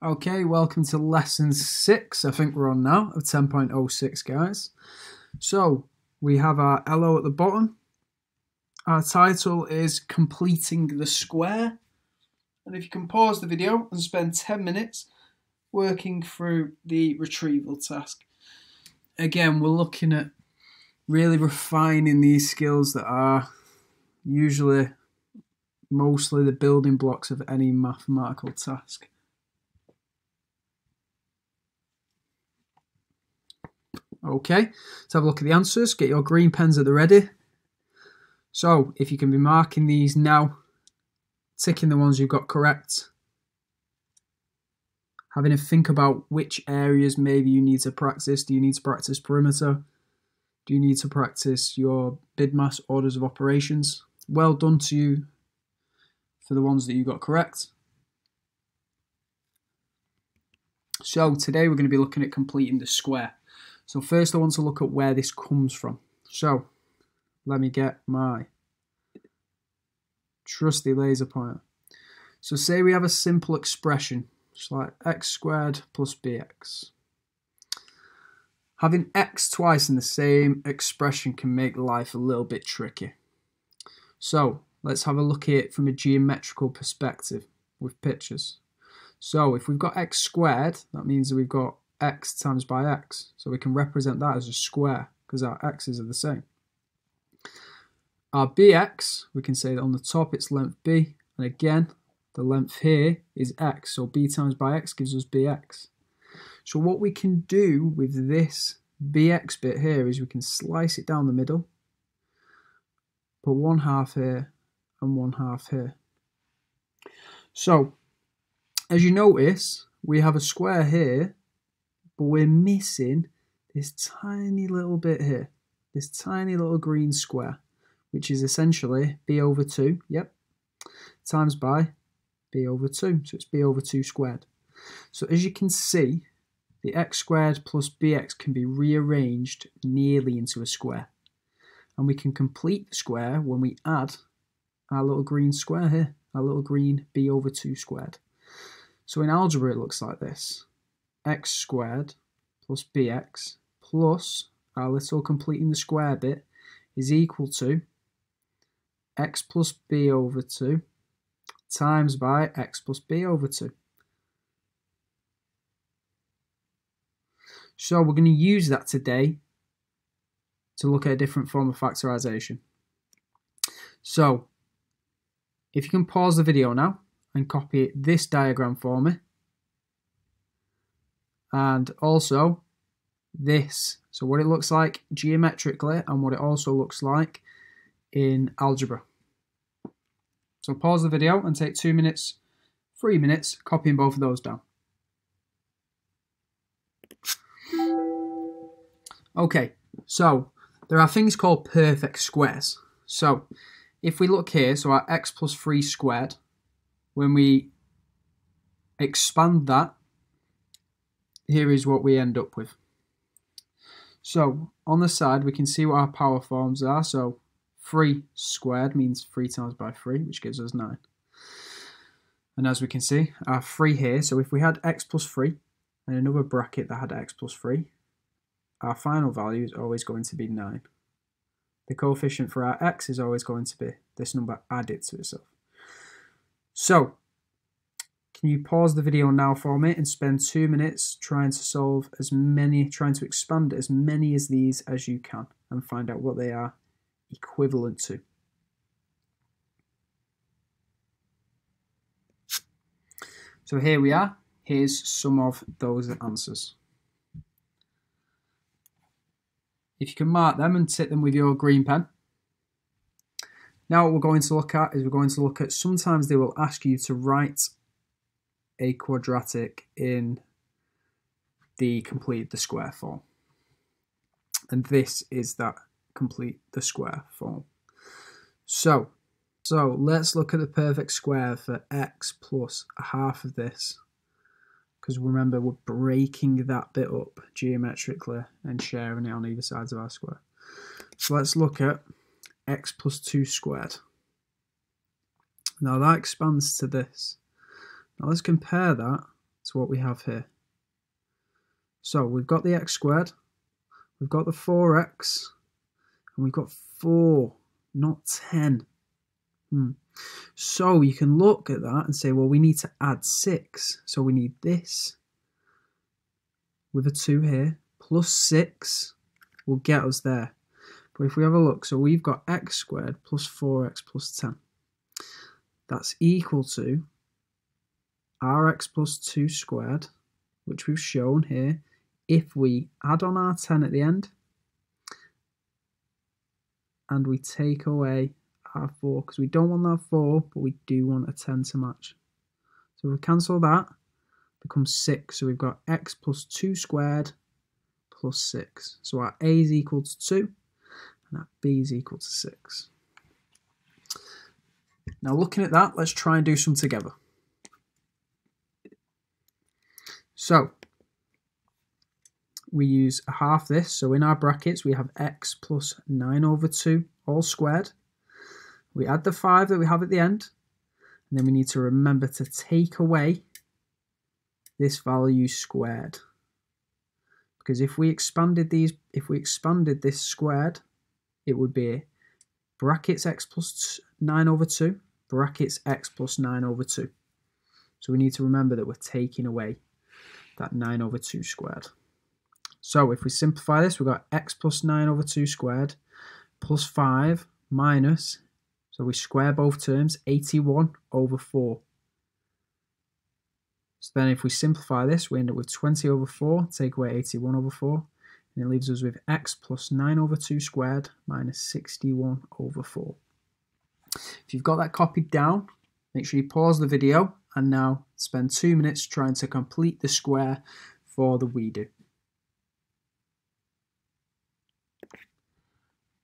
Okay, welcome to lesson six. I think we're on now of 10.06, guys. So we have our LO at the bottom. Our title is Completing the Square. And if you can pause the video and spend 10 minutes working through the retrieval task. Again, we're looking at really refining these skills that are usually mostly the building blocks of any mathematical task. Okay, let's have a look at the answers. Get your green pens at the ready. So, if you can be marking these now, ticking the ones you've got correct, having a think about which areas maybe you need to practice. Do you need to practice perimeter? Do you need to practice your BIDMAS orders of operations? Well done to you for the ones that you got correct. So today we're going to be looking at completing the square. So first I want to look at where this comes from. So let me get my trusty laser pointer. So say we have a simple expression, like x squared plus bx. Having x twice in the same expression can make life a little bit tricky. So let's have a look at it from a geometrical perspective with pictures. So if we've got x squared, that means that we've got x times by x. So we can represent that as a square because our x's are the same. Our bx, we can say that on the top it's length b, and again, the length here is x, so b times by x gives us bx. So what we can do with this bx bit here is we can slice it down the middle, put one half here and one half here. So, as you notice, we have a square here but we're missing this tiny little bit here, this tiny little green square, which is essentially b over 2, yep, times by b over 2, so it's b over 2 squared. So as you can see, the x squared plus bx can be rearranged nearly into a square. And we can complete the square when we add our little green square here, our little green b over 2 squared. So in algebra it looks like this x squared plus bx plus our little completing the square bit is equal to x plus b over 2 times by x plus b over 2. So we're going to use that today to look at a different form of factorization. So if you can pause the video now and copy this diagram for me and also this. So what it looks like geometrically and what it also looks like in algebra. So pause the video and take two minutes, three minutes, copying both of those down. Okay, so there are things called perfect squares. So if we look here, so our x plus 3 squared, when we expand that here is what we end up with. So on the side we can see what our power forms are. So 3 squared means 3 times by 3 which gives us 9. And as we can see our 3 here, so if we had x plus 3 and another bracket that had x plus 3 our final value is always going to be 9. The coefficient for our x is always going to be this number added to itself. So can you pause the video now for me and spend two minutes trying to solve as many, trying to expand as many as these as you can and find out what they are equivalent to. So here we are. Here's some of those answers. If you can mark them and tick them with your green pen. Now what we're going to look at is we're going to look at sometimes they will ask you to write a quadratic in the complete the square form. And this is that complete the square form. So, so let's look at the perfect square for x plus a half of this. Because remember, we're breaking that bit up geometrically and sharing it on either sides of our square. So let's look at x plus 2 squared. Now that expands to this. Now let's compare that to what we have here. So we've got the x squared, we've got the 4x, and we've got 4, not 10. Hmm. So you can look at that and say, well, we need to add 6. So we need this with a 2 here, plus 6 will get us there. But if we have a look, so we've got x squared plus 4x plus 10. That's equal to rx plus 2 squared, which we've shown here, if we add on our 10 at the end, and we take away our 4, because we don't want that 4, but we do want a 10 to match. So if we cancel that, becomes 6. So we've got x plus 2 squared plus 6. So our a is equal to 2, and our b is equal to 6. Now looking at that, let's try and do some together. So we use a half this. So in our brackets, we have x plus 9 over 2 all squared. We add the 5 that we have at the end. And then we need to remember to take away this value squared. Because if we expanded these, if we expanded this squared, it would be brackets x plus 9 over 2, brackets x plus 9 over 2. So we need to remember that we're taking away that 9 over 2 squared. So if we simplify this, we've got x plus 9 over 2 squared plus 5 minus, so we square both terms, 81 over 4. So then if we simplify this, we end up with 20 over 4, take away 81 over 4, and it leaves us with x plus 9 over 2 squared minus 61 over 4. If you've got that copied down, make sure you pause the video and now spend two minutes trying to complete the square for the we do.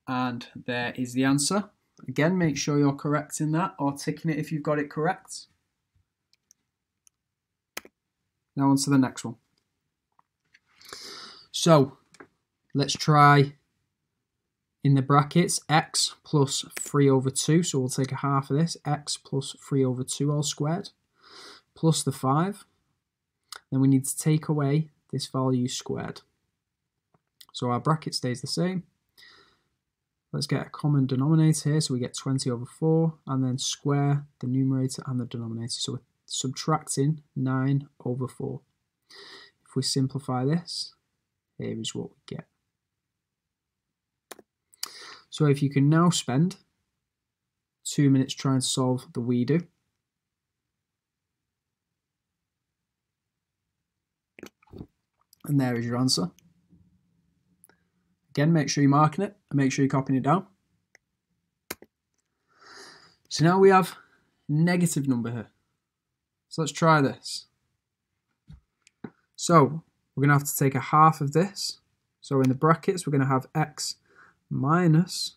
And there is the answer. Again, make sure you're correct in that or ticking it if you've got it correct. Now on to the next one. So, let's try in the brackets x plus 3 over 2, so we'll take a half of this, x plus 3 over 2 all squared, plus the 5. Then we need to take away this value squared. So our bracket stays the same. Let's get a common denominator here, so we get 20 over 4, and then square the numerator and the denominator. So we're subtracting 9 over 4. If we simplify this, here is what we get. So if you can now spend two minutes trying to solve the we do, and there is your answer. Again, make sure you're marking it and make sure you're copying it down. So now we have negative number here. So let's try this. So we're going to have to take a half of this. So in the brackets, we're going to have x minus,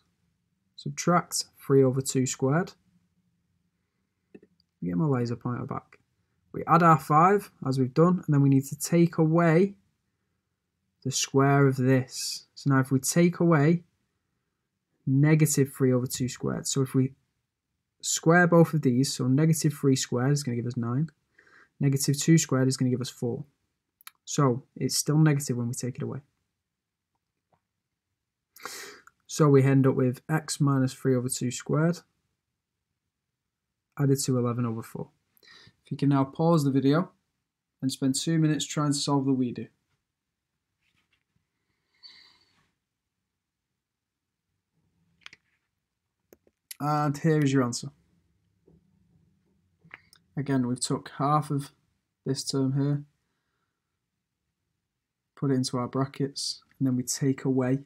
subtract 3 over 2 squared. Get my laser pointer back. We add our 5, as we've done, and then we need to take away the square of this. So now if we take away negative 3 over 2 squared, so if we square both of these, so negative 3 squared is going to give us 9, negative 2 squared is going to give us 4. So it's still negative when we take it away. So we end up with x minus 3 over 2 squared added to 11 over 4. If you can now pause the video and spend two minutes trying to solve the we do. And here is your answer. Again, we've took half of this term here, put it into our brackets, and then we take away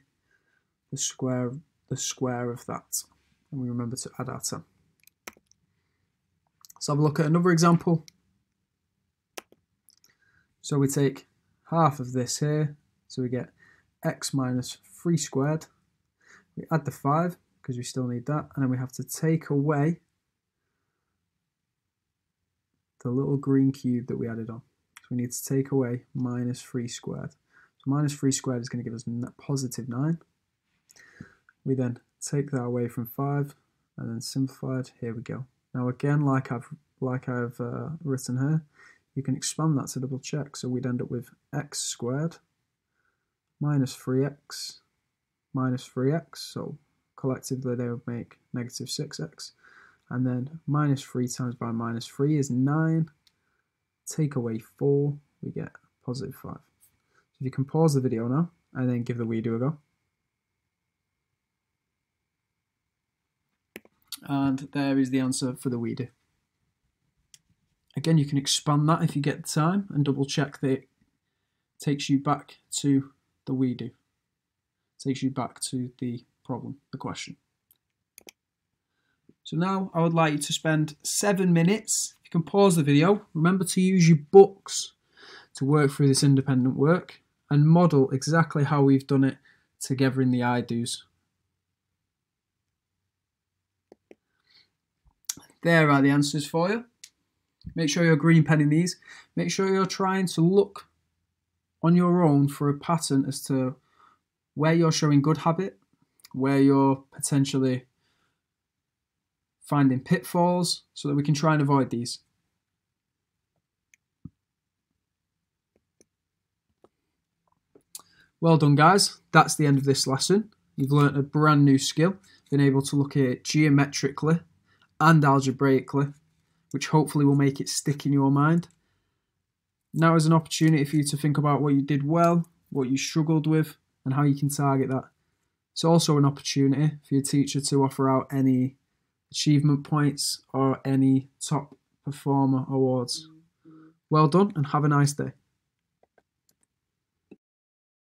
the square the square of that. And we remember to add our 10. Let's have a look at another example. So we take half of this here, so we get x minus 3 squared. We add the 5, because we still need that. And then we have to take away the little green cube that we added on. So we need to take away minus 3 squared. So minus 3 squared is going to give us positive 9. We then take that away from 5 and then simplify it. Here we go. Now again, like I've like I've uh, written here, you can expand that to double check. So we'd end up with x squared minus 3x minus 3x. So collectively they would make negative 6x. And then minus 3 times by minus 3 is 9. Take away 4, we get positive 5. So if you can pause the video now and then give the WeDo a go. And there is the answer for the WeDo. Again, you can expand that if you get the time and double check that it takes you back to the WeDo. Takes you back to the problem, the question. So now I would like you to spend seven minutes. You can pause the video. Remember to use your books to work through this independent work and model exactly how we've done it together in the I do's. There are the answers for you. Make sure you're green penning these. Make sure you're trying to look on your own for a pattern as to where you're showing good habit, where you're potentially finding pitfalls so that we can try and avoid these. Well done guys, that's the end of this lesson. You've learnt a brand new skill, been able to look at it geometrically and algebraically, which hopefully will make it stick in your mind. Now is an opportunity for you to think about what you did well, what you struggled with, and how you can target that. It's also an opportunity for your teacher to offer out any achievement points or any top performer awards. Well done and have a nice day.